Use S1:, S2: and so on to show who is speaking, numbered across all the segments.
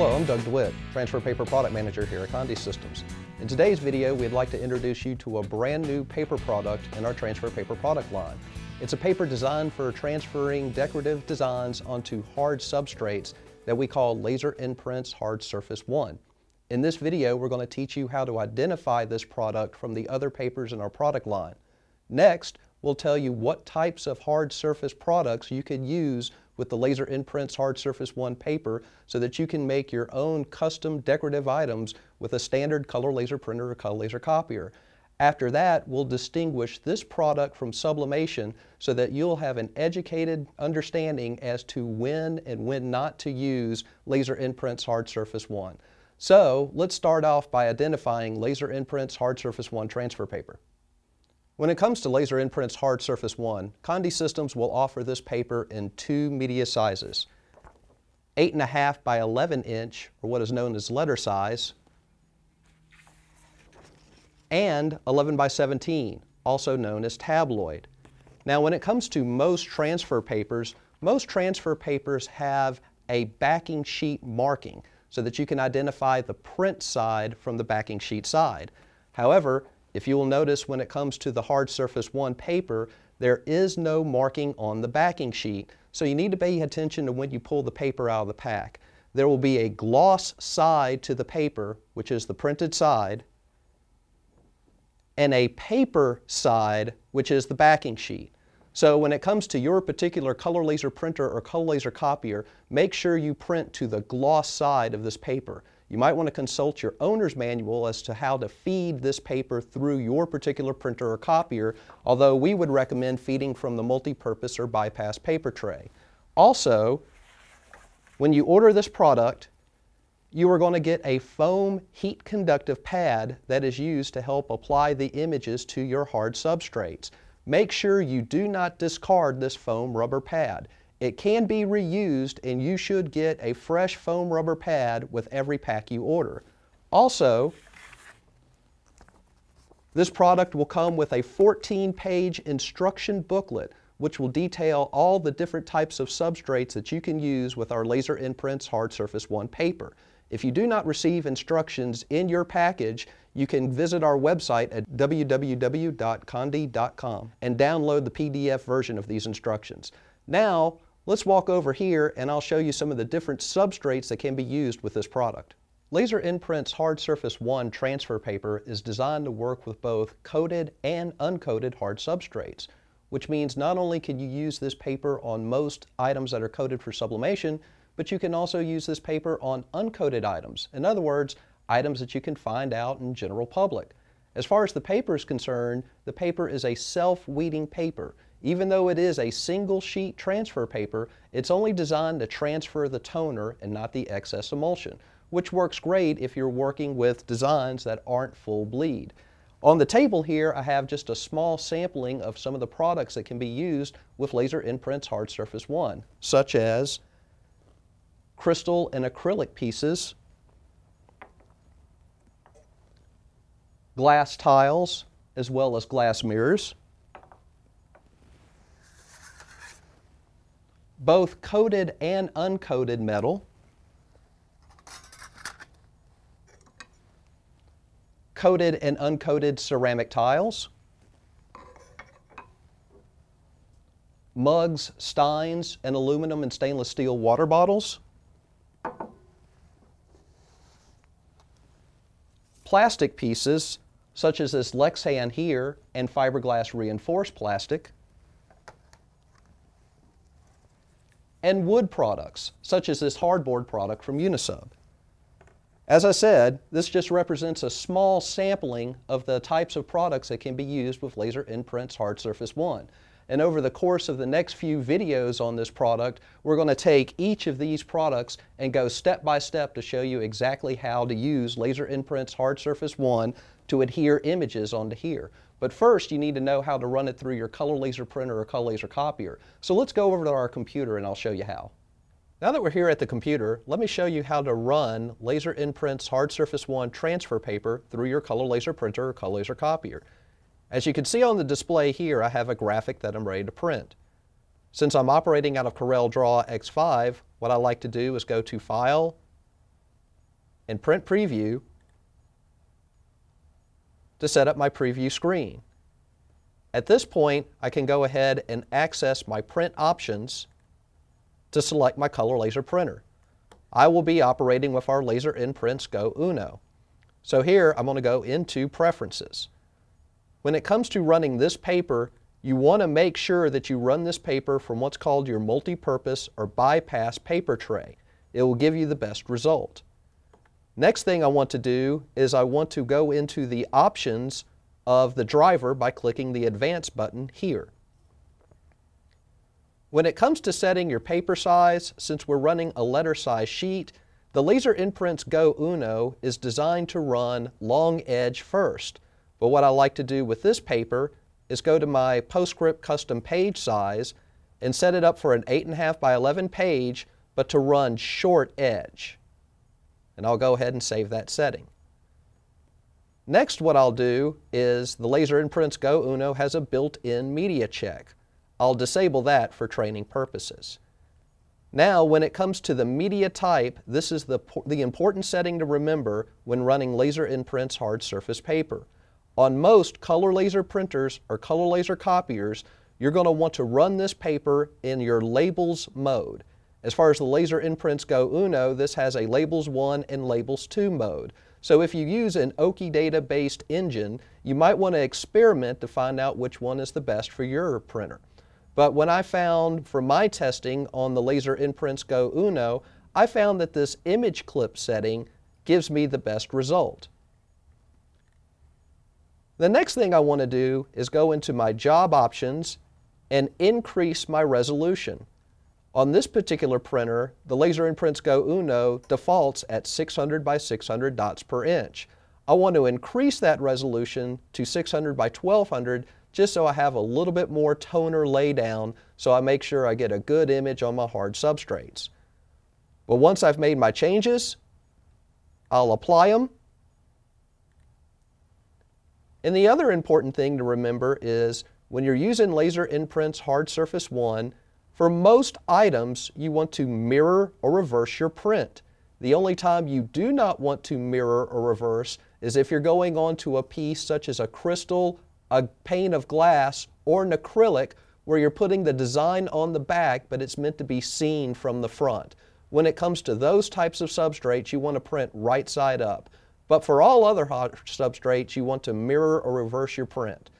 S1: Hello, I'm Doug DeWitt, Transfer Paper Product Manager here at Conde Systems. In today's video, we'd like to introduce you to a brand new paper product in our Transfer Paper product line. It's a paper designed for transferring decorative designs onto hard substrates that we call LaserMPrints Hard Surface 1. In this video, we're going to teach you how to identify this product from the other papers in our product line. Next, we'll tell you what types of hard surface products you could use with the LaserMPrints Hard Surface 1 paper so that you can make your own custom decorative items with a standard color laser printer or color laser copier. After that, we'll distinguish this product from sublimation so that you'll have an educated understanding as to when and when not to use LaserMPrints Hard Surface 1. So let's start off by identifying LaserMPrints Hard Surface 1 transfer paper. When it comes to LaserMPrints Hard Surface 1, Conde Systems will offer this paper in two media sizes. 8.5 by 11 inch, or what is known as letter size, and 11 by 17, also known as tabloid. Now when it comes to most transfer papers, most transfer papers have a backing sheet marking so that you can identify the print side from the backing sheet side. However, if you will notice when it comes to the hard surface 1 paper, there is no marking on the backing sheet, so you need to pay attention to when you pull the paper out of the pack. There will be a gloss side to the paper, which is the printed side, and a paper side, which is the backing sheet. So when it comes to your particular color laser printer or color laser copier, make sure you print to the gloss side of this paper. You might want to consult your owner's manual as to how to feed this paper through your particular printer or copier, although we would recommend feeding from the multi-purpose or bypass paper tray. Also, when you order this product, you are going to get a foam heat conductive pad that is used to help apply the images to your hard substrates. Make sure you do not discard this foam rubber pad. It can be reused and you should get a fresh foam rubber pad with every pack you order. Also, this product will come with a 14-page instruction booklet which will detail all the different types of substrates that you can use with our LaserMPrints Hard Surface 1 paper. If you do not receive instructions in your package, you can visit our website at www.conde.com and download the PDF version of these instructions. Now, Let's walk over here and I'll show you some of the different substrates that can be used with this product. LaserMPrints Hard Surface 1 transfer paper is designed to work with both coated and uncoated hard substrates, which means not only can you use this paper on most items that are coated for sublimation, but you can also use this paper on uncoated items. In other words, items that you can find out in general public. As far as the paper is concerned, the paper is a self-weeding paper. Even though it is a single sheet transfer paper, it's only designed to transfer the toner and not the excess emulsion, which works great if you're working with designs that aren't full bleed. On the table here, I have just a small sampling of some of the products that can be used with LaserMPrints Hard Surface 1, such as crystal and acrylic pieces, glass tiles, as well as glass mirrors, both coated and uncoated metal, coated and uncoated ceramic tiles, mugs, steins, and aluminum and stainless steel water bottles, plastic pieces such as this Lexan here and fiberglass reinforced plastic, and wood products, such as this hardboard product from Unisub. As I said, this just represents a small sampling of the types of products that can be used with LaserMPrints Hard Surface 1. And over the course of the next few videos on this product, we're going to take each of these products and go step by step to show you exactly how to use LaserMPrints Hard Surface 1 to adhere images onto here. But first, you need to know how to run it through your color laser printer or color laser copier. So let's go over to our computer and I'll show you how. Now that we're here at the computer, let me show you how to run LaserMPrints Hard Surface 1 transfer paper through your color laser printer or color laser copier. As you can see on the display here, I have a graphic that I'm ready to print. Since I'm operating out of Corel Draw X5, what I like to do is go to File, and Print Preview to set up my preview screen. At this point, I can go ahead and access my print options to select my color laser printer. I will be operating with our LaserMPrints Go Uno. So here I'm going to go into Preferences. When it comes to running this paper, you want to make sure that you run this paper from what's called your multi-purpose or bypass paper tray. It will give you the best result. Next thing I want to do is I want to go into the options of the driver by clicking the Advanced button here. When it comes to setting your paper size, since we're running a letter size sheet, the LaserMPrints Go Uno is designed to run long edge first. But what I like to do with this paper is go to my PostScript custom page size and set it up for an 8.5 by 11 page, but to run short edge. And I'll go ahead and save that setting. Next, what I'll do is the LaserMPrints Go Uno has a built-in media check. I'll disable that for training purposes. Now, when it comes to the media type, this is the, the important setting to remember when running LaserMPrints hard surface paper. On most color laser printers or color laser copiers, you're going to want to run this paper in your labels mode. As far as the LaserMPrints Go Uno, this has a Labels 1 and Labels 2 mode. So if you use an Okidata based engine, you might want to experiment to find out which one is the best for your printer. But when I found from my testing on the LaserMPrints Go Uno, I found that this image clip setting gives me the best result. The next thing I want to do is go into my job options and increase my resolution. On this particular printer, the LaserMPrints Go Uno defaults at 600 by 600 dots per inch. I want to increase that resolution to 600 by 1200 just so I have a little bit more toner laydown so I make sure I get a good image on my hard substrates. But once I've made my changes, I'll apply them and the other important thing to remember is when you're using LaserMPrints Hard Surface 1, for most items you want to mirror or reverse your print. The only time you do not want to mirror or reverse is if you're going onto a piece such as a crystal, a pane of glass, or an acrylic where you're putting the design on the back but it's meant to be seen from the front. When it comes to those types of substrates, you want to print right side up. But for all other substrates, you want to mirror or reverse your print.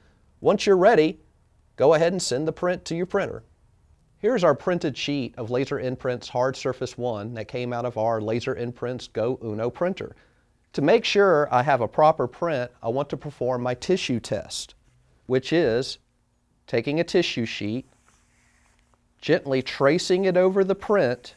S1: Once you're ready, go ahead and send the print to your printer. Here's our printed sheet of LaserMPrints Hard Surface 1 that came out of our LaserMPrints Go Uno printer. To make sure I have a proper print, I want to perform my tissue test, which is taking a tissue sheet, gently tracing it over the print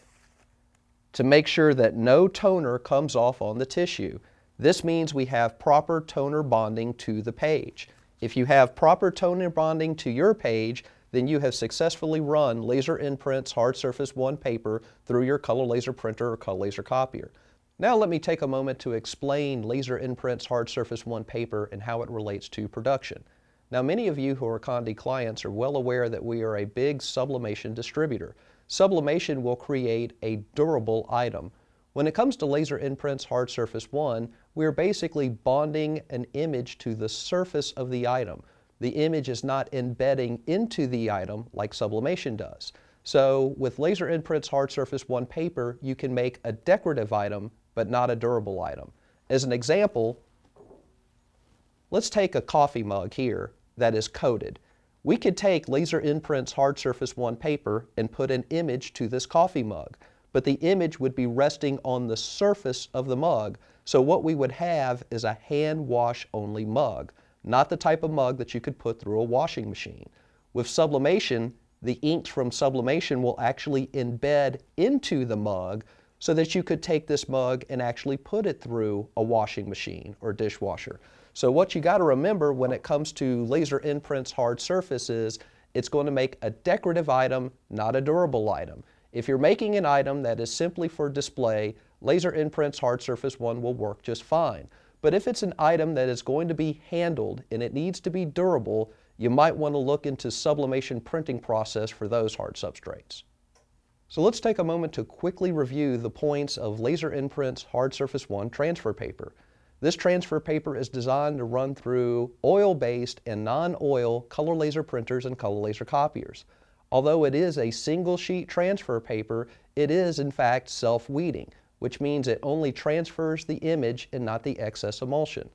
S1: to make sure that no toner comes off on the tissue. This means we have proper toner bonding to the page. If you have proper toner bonding to your page, then you have successfully run LaserMPrints Hard Surface 1 paper through your color laser printer or color laser copier. Now let me take a moment to explain LaserMPrints Hard Surface 1 paper and how it relates to production. Now many of you who are Conde clients are well aware that we are a big sublimation distributor. Sublimation will create a durable item. When it comes to Laser Imprints Hard Surface 1, we're basically bonding an image to the surface of the item. The image is not embedding into the item like sublimation does. So with LaserMPrints Hard Surface 1 paper, you can make a decorative item, but not a durable item. As an example, let's take a coffee mug here that is coated. We could take LaserMPrints Hard Surface 1 paper and put an image to this coffee mug, but the image would be resting on the surface of the mug, so what we would have is a hand wash only mug, not the type of mug that you could put through a washing machine. With sublimation, the inks from sublimation will actually embed into the mug so that you could take this mug and actually put it through a washing machine or dishwasher. So what you got to remember when it comes to LaserMPrints hard surfaces, it's going to make a decorative item, not a durable item. If you're making an item that is simply for display, LaserMPrints Hard Surface 1 will work just fine. But if it's an item that is going to be handled and it needs to be durable, you might want to look into sublimation printing process for those hard substrates. So let's take a moment to quickly review the points of LaserMPrints Hard Surface One transfer paper. This transfer paper is designed to run through oil-based and non-oil color laser printers and color laser copiers. Although it is a single sheet transfer paper, it is in fact self-weeding, which means it only transfers the image and not the excess emulsion.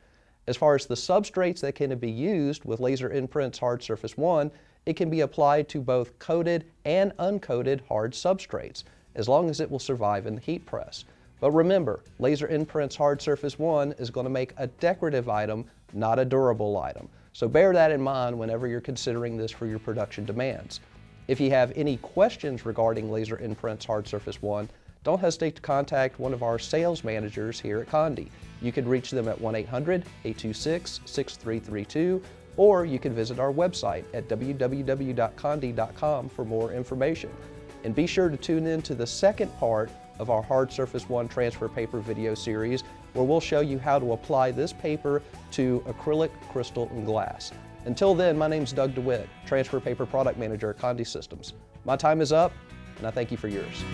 S1: As far as the substrates that can be used with LaserMPrints Hard Surface One, it can be applied to both coated and uncoated hard substrates, as long as it will survive in the heat press. But remember, LaserMPrints Hard Surface One is going to make a decorative item, not a durable item. So bear that in mind whenever you're considering this for your production demands. If you have any questions regarding LaserMPrints Hard Surface One, don't hesitate to contact one of our sales managers here at Conde. You can reach them at 1-800-826-6332 or you can visit our website at www.conde.com for more information. And be sure to tune in to the second part of our Hard Surface One transfer paper video series where we'll show you how to apply this paper to acrylic, crystal, and glass. Until then, my name's Doug DeWitt, Transfer Paper Product Manager at Conde Systems. My time is up, and I thank you for yours.